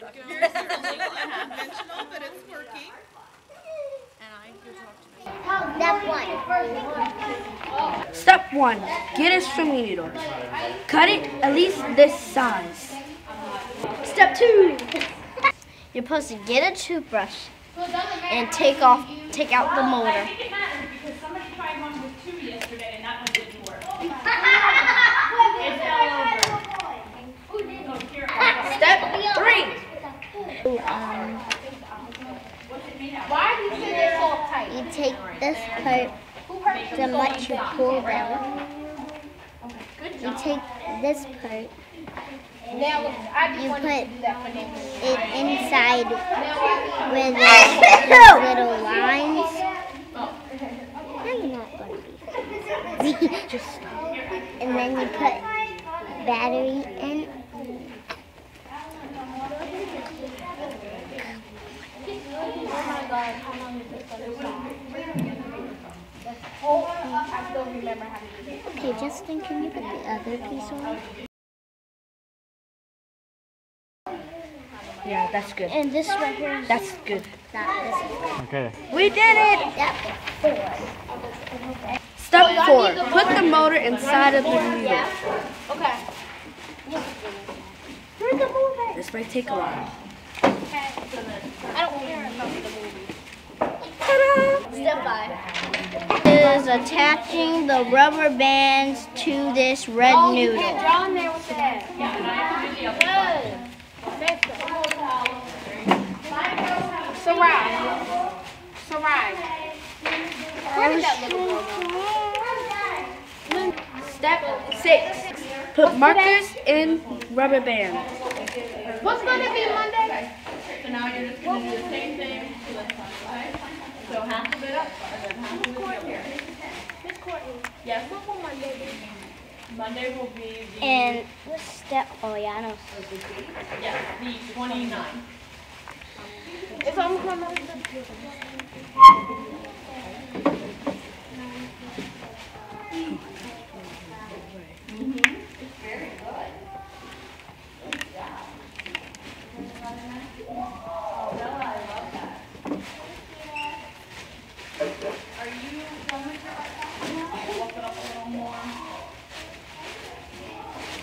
Yours is a little unconventional, but it's working. Step one, get a swimming needle. Cut it at least this size. Step two. You're supposed to get a toothbrush and take off, take out the motor. Because somebody tried one with two yesterday and that one didn't work. Step three, Why do you say they're tight? You take this part, the much you pull down. You take this part, you put it inside where the little lines. I'm not going to be. Just stop. And then you put battery in. Okay, Justin, can you put the other piece on? yeah, that's good. And this right here is That's good. not this is good. Okay. We did it! Yep. Step four, put the motor inside of the needle. Okay. This might take a while. I don't care about the movie. Step five is attaching the rubber bands to this red oh, noodle. draw in there with that. Sarai. Sarai. Step six, put markers in rubber bands. What's going to be Monday? So now you're just gonna do the same thing to this one, okay? So half of it up, and then half of it up here. Yes? Monday will be the, And step, oh yeah, I know. yes, the twenty-ninth. It's almost my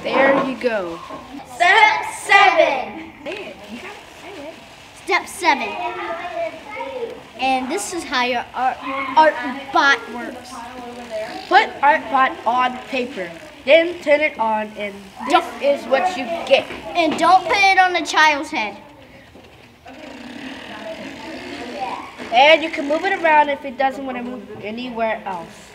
There you go. Step seven. Step seven. And this is how your art, art bot works. Put ArtBot on paper. Then turn it on and this is what you get. And don't put it on the child's head. And you can move it around if it doesn't want to move anywhere else.